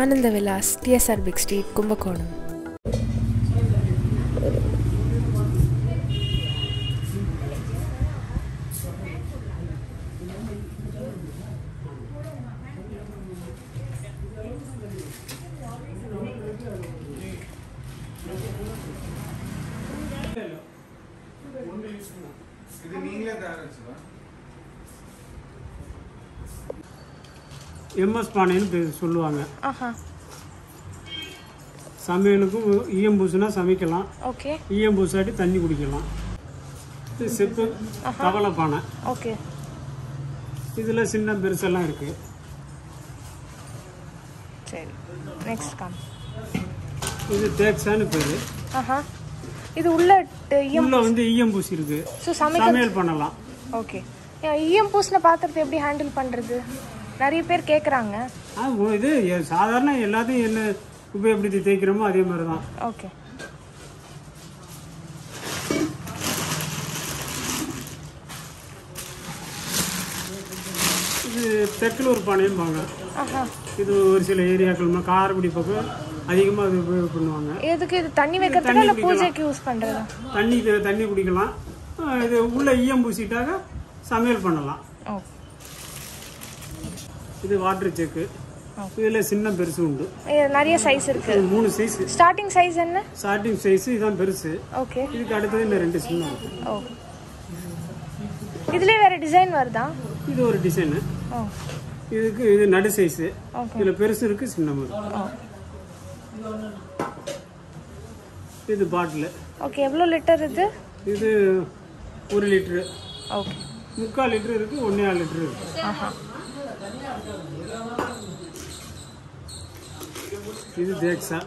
Ananda Vilas TSR big street Kumbakonam. இது நீங்களே தயாரிச்சுதான் MS பானைன்னு சொல்லுவாங்க. ஆஹா. சமையலுக்கும் ஈயம் பூசுனா சமைக்கலாம். ஓகே. ஈயம் பூசாட்டி தண்ணி குடிக்கலாம். இது செப்பு கவலை பானை ஓகே. இதில் சின்ன பெருசெல்லாம் இருக்குது சரி. நெக்ஸ்ட் கம் இது தேக்ஸான்னு பேர். ஆஹா. இது உள்ள உள்ள வந்து ஈயம் பூசி இருக்கு சமையல் பண்ணலாம். ஓகே. ஈயம் பூசின பாத்திரத்தை எப்படி ஹேண்டில் பண்ணுறது நிறைய பேர் கேட்குறாங்க ஆ, இது சாதாரண எல்லாத்தையும் என்ன உபயோகப்படுத்தி தேய்க்கிறோமோ அதே மாதிரி தான் ஓகே. இது தெற்கிலூர் பானையும்பாங்க ஆஹா. இது ஒரு சில ஏரியாக்கள் காரக்குடி பக்கம் அதிகமாக அது உபயோகம் பண்ணுவாங்க எதுக்கு இது தண்ணி வைக்கிறதுக்கா இல்லை பூஜைக்கு யூஸ் பண்ணுறதா தண்ணி தண்ணி குடிக்கலாம். இது உள்ள ஈயம் பூசிட்டாக்க சமையல் பண்ணலாம். ஓ. இது வாட்டர் செக்கு இதில் சின்ன பெருசு உண்டு. நிறைய சைஸ் இருக்கு. மூணு சைஸ் ஸ்டார்டிங் சைஸ் என்ன? ஸ்டார்டிங் சைஸ் இதான் பெருசு. ஓகே இதுக்கு அடுத்தது இந்த ரெண்டு சின்ன இருக்கு. ஓ இதுலயே வேற டிசைன் வருதா? இது ஒரு டிசைனு ஓ இதுக்கு இது நடு சைஸு இதில் பெருசு இருக்கு சின்னது ஓ இது பாட்டில் ஓகே எவ்வளோ லிட்டர் இது? இது ஒரு லிட்ரு ஓகே முக்கால் லிட்டரு இருக்கு ஒன்றே ஆறு லிட்டரு இருக்கு. ஆஹா. இது தேக்ஸா?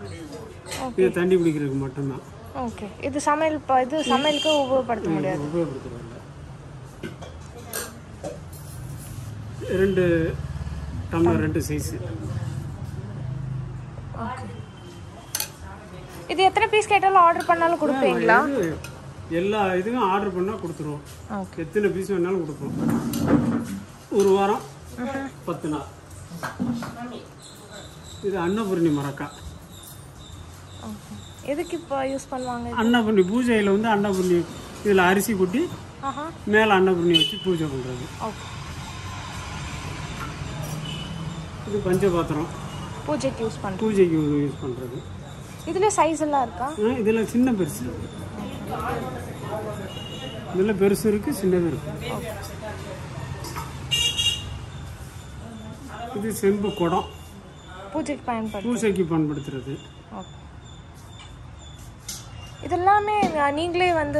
இது தண்ணி குடிக்கிறதுக்கு மட்டும்தான். ஓகே இது சமையல் இது சமையலுக்கு உபயோகப்படுத்த முடியாது. ரெண்டு டம்ளர் ரெண்டு சைஸு ஓகே இது எத்தனை பீஸ் கேட்டாலும் ஆர்டர் பண்ணாலும் கொடுப்பீங்களா? எல்லா இதுவும் ஆர்டர் பண்ணால் கொடுத்துருவோம். எத்தனை பீஸ் வேணாலும் கொடுப்போம். ஒரு வாரம் பத்து நாள். இது அன்னபூர்ணி மரக்கா. எதுக்கு இப்போ யூஸ் பண்ணுவாங்க அன்னபூர்ணி பூஜையில் வந்து அன்னபூர்ணி இதில் அரிசி கொட்டி மேலே அன்னபூர்ணி வச்சு பூஜை பண்ணுறது இது பஞ்சபாத்திரம். பூஜைக்கு யூஸ் பண்ணுறோம் பூஜைக்கு யூஸ் பண்ணுறது இதுல சைஸ் எல்லாம் இருக்கா? இதில் சின்ன பெருசு. இதில் பெருசு இருக்குது சின்னது இருக்குது இது செம்பு குடம் பூஜைக்கு பயன்படுத்தும் பூஜைக்கு பயன்படுத்துறது. இதெல்லாமே நீங்களே வந்து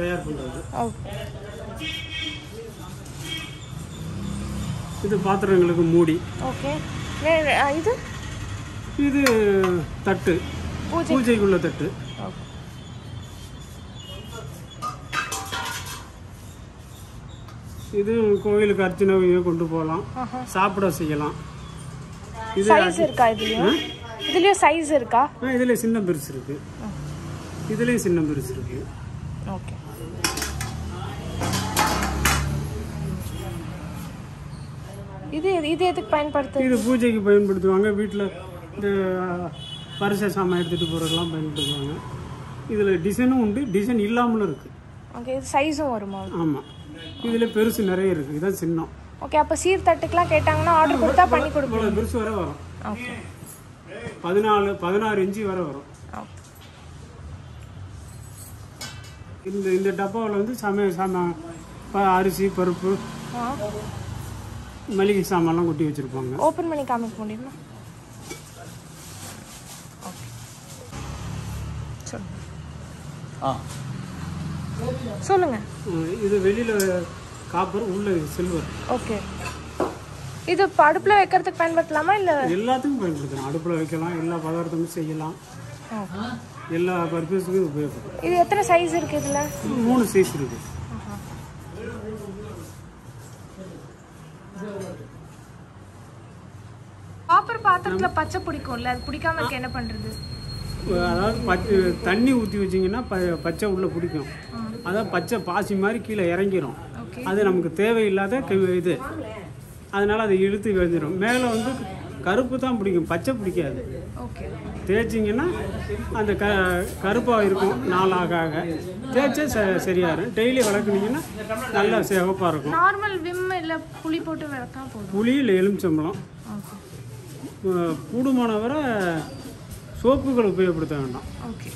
தயார் பண்ணுறது இது பாத்திரங்களுக்கு மூடி. ஓகே. இது? இது தட்டு. பூஜை. பூஜைக்குள்ள தட்டு. இது கோயிலுக்கு அர்ச்சனை கொண்டு போகலாம். சாப்பிட செய்யலாம். இது சைஸ் இருக்கா இதுலயும்? இதுலயும் சைஸ் இருக்கா? இதுல சின்ன பெருசு இருக்கு. இதுலயும் சின்ன பெருசு இருக்கு. ஓகே இது இது எதுக்கு பயன்படுத்து இது பூஜைக்கு பயன்படுத்துவாங்க. வீட்டில் இந்த பரிச சாமான் எடுத்துகிட்டு போகிறதெல்லாம் பயன்படுத்துவாங்க. இதில் டிசைனும் உண்டு. டிசைன் இல்லாமலும் இருக்குது ஓகே இது சைஸும் வருமா? ஆமாம் இதில் பெருசு நிறைய இருக்குது இதான் சின்னம். ஓகே அப்போ சீர் தட்டுக்கெல்லாம் கேட்டாங்கன்னா ஆர்டர் கொடுத்தா பண்ணி கொடுப்போம் பெருசு வரை வரும். ஓகே பதினாலு பதினாறு இன்ச்சு வரை வரும். இந்த இந்த டப்பாவில் வந்து சமையல் சாமான் ப- அரிசி பருப்பு மளிகை சாமான்லாம் கொட்டி வச்சுருப்பாங்க. ஓப்பன் பண்ணி காமிக்க முடியுமா? ஆ. சொல்லுங்க. இது வெளியில் காப்பர் உள்ள சில்வர் ஓகே இது அடுப்பில் வைக்கிறதுக்கு பயன்படுத்தலாமா இல்லை? எல்லாத்துக்கும் பயன்படுத்தலாம். அடுப்பில் வைக்கலாம் எல்லா பதார்த்தமும் செய்யலாம். எல்லா பர்பஸுக்கும் உபயோகப்படும் இது எத்தனை சைஸ் இருக்கு இதில்? மூணு சைஸ் இருக்கு. காப்பர் பாத்திரத்தில் பச்சை பிடிக்கும்ல அது பிடிக்காம இருக்க என்ன பண்ணுறது அதாவது பச்சை தண்ணி ஊற்றி வச்சிங்கன்னா ப பச்சை உள்ளே பிடிக்கும். அதான் பச்சை பாசி மாதிரி கீழே இறங்கிரும். ஓகே. அது நமக்கு தேவையில்லாத இது. அதனால் அதை இழுத்து வெளிஞ்சிரும் மேலே வந்து கருப்பு தான் பிடிக்கும். பச்சை பிடிக்காது. ஓகே. தேய்ச்சிங்கன்னா அந்த க கருப்பாக இருக்கும். நாளாக ஆக. தேய்ச்சா ச சரியாயிரும். டெய்லி விளக்குனீங்கன்னா நல்லா சிவப்பாக இருக்கும். நார்மல் விம் இல்ல புளி போட்டு போதும். புளி இல்லை எலுமிச்சம்பழம். ஓகே. அஹ் கூடுமான வரை சோப்புகள் உபயோகப்படுத்த வேண்டாம். ஓகே